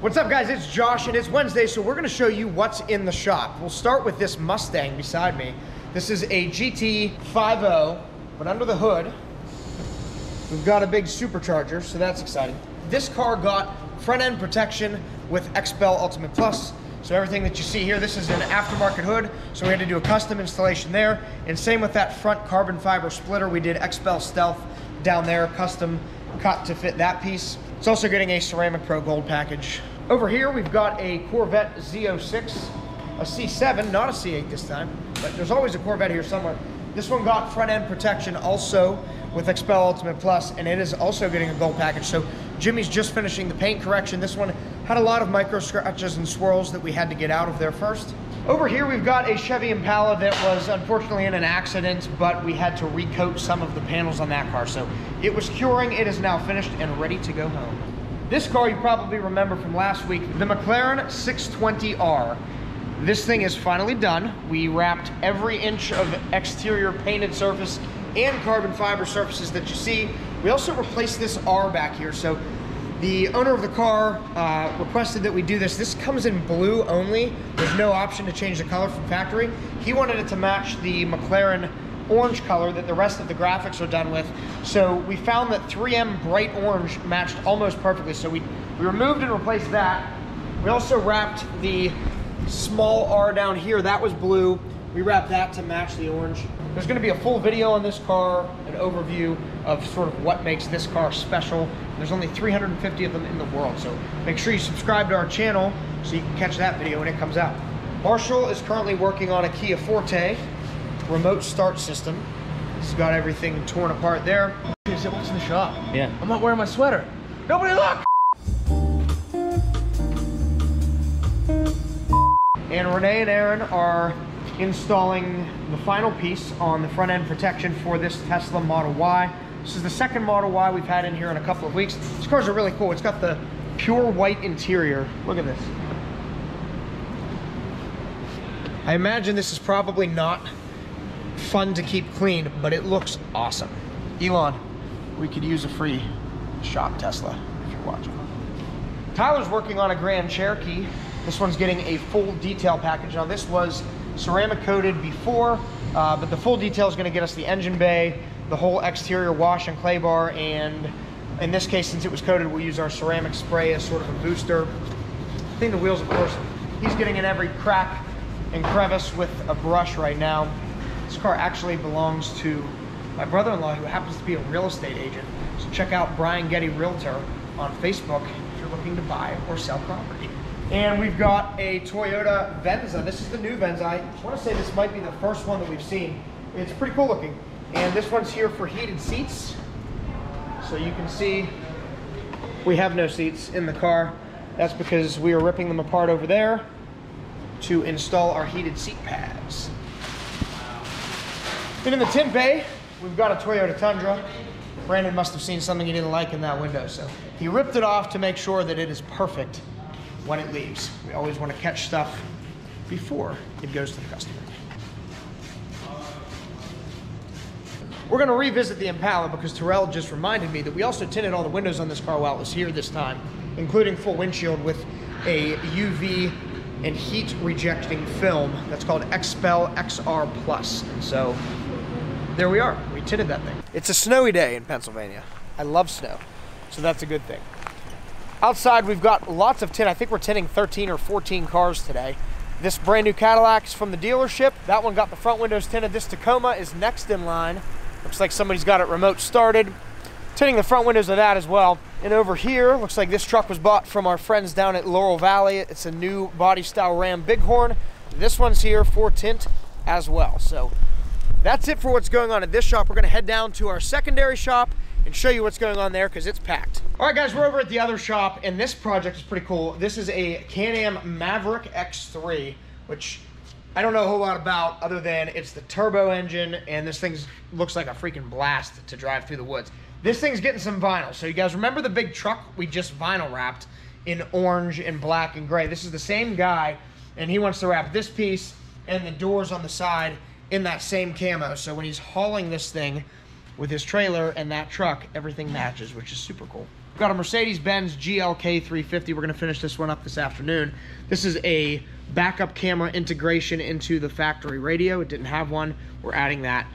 What's up guys, it's Josh and it's Wednesday, so we're gonna show you what's in the shop. We'll start with this Mustang beside me. This is a GT 5.0, but under the hood, we've got a big supercharger, so that's exciting. This car got front end protection with XPEL Ultimate Plus, so everything that you see here, this is an aftermarket hood, so we had to do a custom installation there, and same with that front carbon fiber splitter, we did XPEL Stealth down there, custom cut to fit that piece. It's also getting a Ceramic Pro Gold package. Over here, we've got a Corvette Z06, a C7, not a C8 this time, but there's always a Corvette here somewhere. This one got front end protection also with XPEL Ultimate Plus, and it is also getting a gold package. So Jimmy's just finishing the paint correction. This one had a lot of micro scratches and swirls that we had to get out of there first. Over here, we've got a Chevy Impala that was unfortunately in an accident, but we had to recoat some of the panels on that car. So it was curing, it is now finished and ready to go home. This car you probably remember from last week, the McLaren 620R. This thing is finally done. We wrapped every inch of exterior painted surface and carbon fiber surfaces that you see. We also replaced this R back here. So the owner of the car uh, requested that we do this. This comes in blue only. There's no option to change the color from factory. He wanted it to match the McLaren orange color that the rest of the graphics are done with. So we found that 3M bright orange matched almost perfectly. So we, we removed and replaced that. We also wrapped the small R down here. That was blue. We wrapped that to match the orange. There's gonna be a full video on this car, an overview of sort of what makes this car special. There's only 350 of them in the world, so make sure you subscribe to our channel so you can catch that video when it comes out. Marshall is currently working on a Kia Forte remote start system. He's got everything torn apart there. He said, what's in the shop? Yeah. I'm not wearing my sweater. Nobody look! And Renee and Aaron are installing the final piece on the front end protection for this Tesla Model Y. This is the second Model Y we've had in here in a couple of weeks. These cars are really cool. It's got the pure white interior. Look at this. I imagine this is probably not fun to keep clean, but it looks awesome. Elon, we could use a free shop Tesla if you're watching. Tyler's working on a Grand Cherokee. This one's getting a full detail package. Now this was ceramic coated before, uh, but the full detail is gonna get us the engine bay, the whole exterior wash and clay bar, and in this case, since it was coated, we'll use our ceramic spray as sort of a booster. Clean the wheels, of course. He's getting in every crack and crevice with a brush right now. This car actually belongs to my brother-in-law who happens to be a real estate agent. So check out Brian Getty Realtor on Facebook if you're looking to buy or sell property. And we've got a Toyota Venza. This is the new Venza. I want to say this might be the first one that we've seen. It's pretty cool looking. And this one's here for heated seats. So you can see we have no seats in the car. That's because we are ripping them apart over there to install our heated seat pads. And in the tint bay, we've got a Toyota Tundra. Brandon must have seen something he didn't like in that window, so he ripped it off to make sure that it is perfect when it leaves. We always want to catch stuff before it goes to the customer. We're going to revisit the Impala because Terrell just reminded me that we also tinted all the windows on this car while it was here this time, including full windshield with a UV and heat rejecting film that's called XPEL XR Plus. And so there we are. We tinted that thing. It's a snowy day in Pennsylvania. I love snow, so that's a good thing. Outside, we've got lots of tint. I think we're tinting 13 or 14 cars today. This brand new Cadillac is from the dealership. That one got the front windows tinted. This Tacoma is next in line. Looks like somebody's got it remote started. Tinting the front windows of that as well. And over here, looks like this truck was bought from our friends down at Laurel Valley. It's a new body style Ram Bighorn. This one's here for tint as well. So that's it for what's going on at this shop. We're gonna head down to our secondary shop and show you what's going on there because it's packed. All right, guys, we're over at the other shop, and this project is pretty cool. This is a Can-Am Maverick X3, which I don't know a whole lot about other than it's the turbo engine, and this thing looks like a freaking blast to drive through the woods. This thing's getting some vinyl. So you guys remember the big truck we just vinyl wrapped in orange and black and gray? This is the same guy, and he wants to wrap this piece and the doors on the side in that same camo. So when he's hauling this thing with his trailer and that truck, everything matches, which is super cool. We've got a Mercedes-Benz GLK 350. We're gonna finish this one up this afternoon. This is a backup camera integration into the factory radio. It didn't have one. We're adding that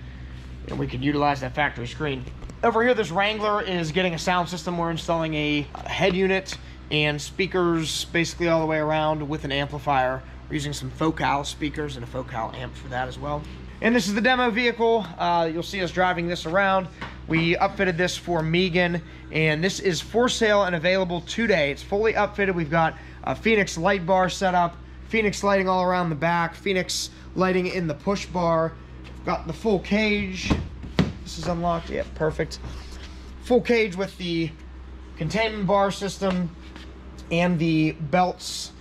and we can utilize that factory screen. Over here, this Wrangler is getting a sound system. We're installing a head unit and speakers basically all the way around with an amplifier. We're using some Focal speakers and a Focal amp for that as well. And this is the demo vehicle. Uh, you'll see us driving this around. We upfitted this for Megan, and this is for sale and available today. It's fully upfitted. We've got a Feniex light bar set up, Feniex lighting all around the back, Feniex lighting in the push bar. Got the full cage. This is unlocked. Yeah, perfect. Full cage with the containment bar system and the belts.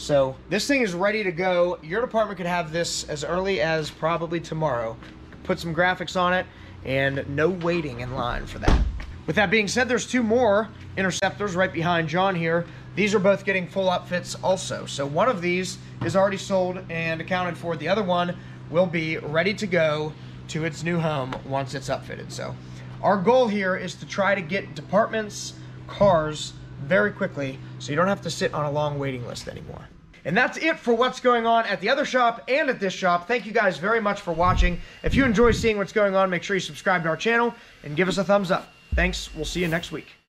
So this thing is ready to go. Your department could have this as early as probably tomorrow. Put some graphics on it and no waiting in line for that. With that being said, there's two more Interceptors right behind John here. These are both getting full outfits also. So one of these is already sold and accounted for. The other one will be ready to go to its new home once it's upfitted. So our goal here is to try to get departments, cars very quickly so you don't have to sit on a long waiting list anymore. And that's it for what's going on at the other shop and at this shop. Thank you guys very much for watching. If you enjoy seeing what's going on, make sure you subscribe to our channel and give us a thumbs up. Thanks. We'll see you next week.